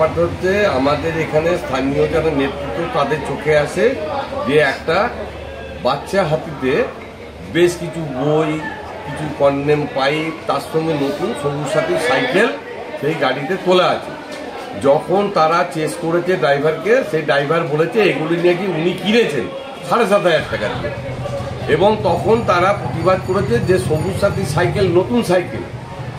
ব্যাপারটা হচ্ছে আমাদের এখানে স্থানীয় যারা নেতৃত্ব, তাদের চোখে আসে যে একটা বাচ্চা হাতিতে বেশ কিছু বই, কিছু কন্ডেম পাইপ, তার সঙ্গে নতুন সবুজ সাথী সাইকেল সেই গাড়িতে তোলা আছে। যখন তারা চেস করেছে ড্রাইভারকে, সেই ড্রাইভার বলেছে, এগুলি নাকি উনি কিনেছেন? সাড়ে সাত হাজার টাকা দিয়ে। এবং তখন তারা প্রতিবাদ করেছে যে সবুজ সাথী সাইকেল, নতুন সাইকেল,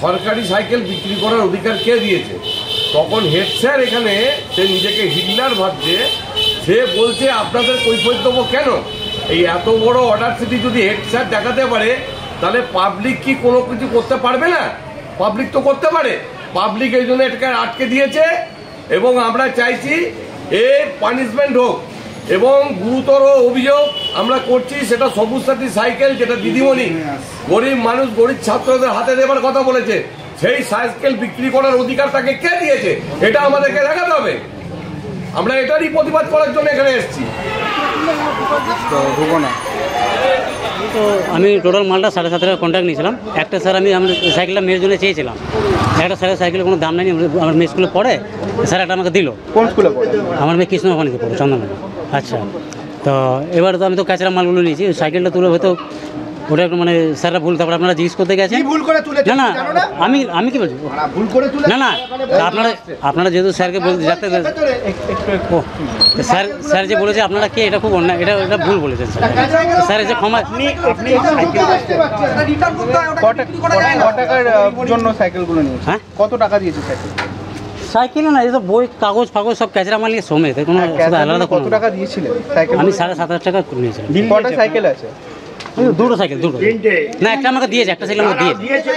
সরকারি সাইকেল বিক্রি করার অধিকার কে দিয়েছে? তখন হেড স্যার এখানে সে নিজেকে হিটলার ভাবছে। সে বলছে আপনাদের কৈফত দেবো কেন? এই এত বড় অর্ডার সিটি যদি হেড স্যার দেখাতে পারে তাহলে পাবলিক কি কোনো কিছু করতে পারবে না? পাবলিক তো করতে পারে। পাবলিক এই জন্য এটাকে আটকে দিয়েছে এবং আমরা চাইছি এ পানিশমেন্ট হোক এবং গুরুতর অভিযোগ আমরা করছি সেটা সবুজ সাথী সাইকেল যেটা দিদিমণি। গরিব মানুষ গরিব ছাত্রদের হাতে দেবার কথা বলেছে। সেই সাইকেল বিক্রি করার অধিকার তাকে কে দিয়েছে? এটা আমাদেরকে দেখাতে হবে। আমরা এটারই প্রতিবাদ করার জন্য এখানে এসেছি। তো আমি টোটাল মালটা সাড়ে সাত টাকা কন্ট্যাক্ট নিয়েছিলাম। একটা স্যার আমি আমার সাইকেলটা মেয়ের জন্য চেয়েছিলাম। একটা স্যারের সাইকেলের কোনো দাম নেই আমার মেয়ে স্কুলে পড়ে। স্যার একটা আমাকে দিল। কোন স্কুলে পড়ে? আমার মেয়ে কৃষ্ণমানিতে পড়ে চন্দননগর। আচ্ছা তো এবার তো আমি তো কাঁচরা মালগুলো নিয়েছি। সাইকেলটা তুলে হয়তো ওটা একটু মানে স্যাররা ভুল তারপরে আপনারা জিজ্ঞেস করতে গেছেন? ভুল করে না না আমি আমি কি বলছি? না, ভুল করে তুলে না না তা আপনারা আপনারা যেহেতু স্যারকে বলতে যাতে ও স্যার স্যার যে বলেছে আপনারা কে? এটা খুব অন্যায় এটা এটা ভুল বলেছেন স্যার। স্যার যে ক্ষমা ক টাকার জন্য সাইকেলগুলো নিয়েছে হ্যাঁ? কত টাকা দিয়েছে সাইকেল? সাইকেলে না এই তো বই কাগজ ফাগজ সব ক্যাচরা মাল নিয়ে সমেত কোনো আলাদা কত টাকা দিয়েছিলেন আমি সাড়ে সাত হাজার টাকা নিয়েছিলাম। কটা সাইকেল আছে? দুটো সাইকেল দুটো। না একটা আমাকে দিয়েছে একটা সাইকেল আমাকে দিয়েছে।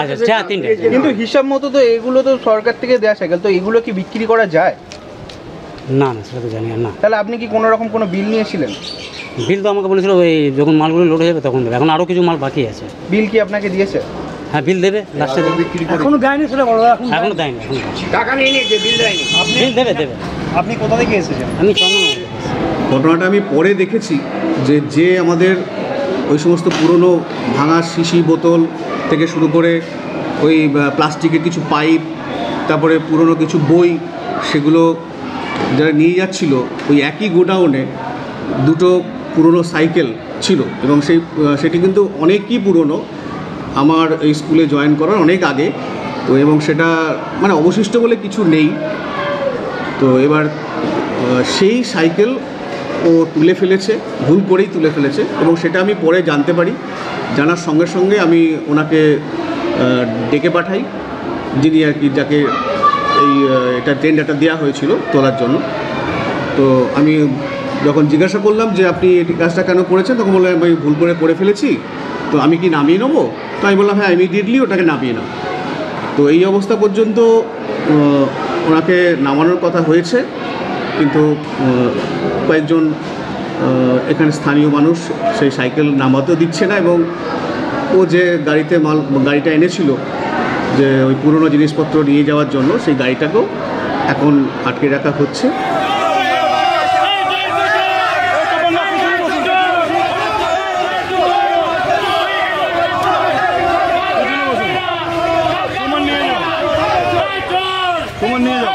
আচ্ছা হ্যাঁ তিনটে। কিন্তু হিসাব মতো তো এগুলো তো সরকার থেকে দেওয়া সাইকেল তো এগুলো কি বিক্রি করা যায়? না না সেটা তো জানি না। তাহলে আপনি কি কোনো রকম কোনো বিল নিয়েছিলেন? বিল তো আমাকে বলেছিল ওই যখন মালগুলো লোড হয়ে যাবে তখন দেবে। এখন আরও কিছু মাল বাকি আছে। বিল কি আপনাকে দিয়েছে? হ্যাঁ বিল দেবে লাস্টে দেবে। এখনও দেয়নি সেটা বড় এখন এখনও দেয়নি এখনও দেয়নি। টাকা নিয়ে নিয়েছে বিল দেয়নি। বিল দেবে দেবে। আপনি কোথা থেকে এসেছেন? আমি চন্দন ঘটনাটা আমি পরে দেখেছি যে যে আমাদের ওই সমস্ত পুরনো ভাঙা শিশি বোতল থেকে শুরু করে ওই প্লাস্টিকের কিছু পাইপ, তারপরে পুরনো কিছু বই সেগুলো যারা নিয়ে যাচ্ছিল, ওই একই গোডাউনে দুটো পুরনো সাইকেল ছিল এবং সেই সেটি কিন্তু অনেকই পুরনো। আমার এই স্কুলে জয়েন করার অনেক আগে। তো এবং সেটা মানে অবশিষ্ট বলে কিছু নেই। তো এবার সেই সাইকেল ও তুলে ফেলেছে, ভুল করেই তুলে ফেলেছে এবং সেটা আমি পরে জানতে পারি। জানার সঙ্গে সঙ্গে আমি ওনাকে ডেকে পাঠাই, যিনি আর কি যাকে এই এটা টেন্ডারটা দেওয়া হয়েছিল তোলার জন্য। তো আমি যখন জিজ্ঞাসা করলাম যে, আপনি এই কাজটা কেন করেছেন? তখন বললাম আমি ভুল করে করে ফেলেছি। তো আমি কি নামিয়ে নেব? তো আমি বললাম হ্যাঁ ইমিডিয়েটলি ওটাকে নামিয়ে নাও। তো এই অবস্থা পর্যন্ত ওনাকে নামানোর কথা হয়েছে। কিন্তু কয়েকজন এখানে স্থানীয় মানুষ সেই সাইকেল নামাতেও দিচ্ছে না এবং ও যে গাড়িতে মাল, গাড়িটা এনেছিল, যে ওই পুরনো জিনিসপত্র নিয়ে যাওয়ার জন্য সেই গাড়িটাকেও এখন আটকে রাখা হচ্ছে সুমন নিয়ে যাও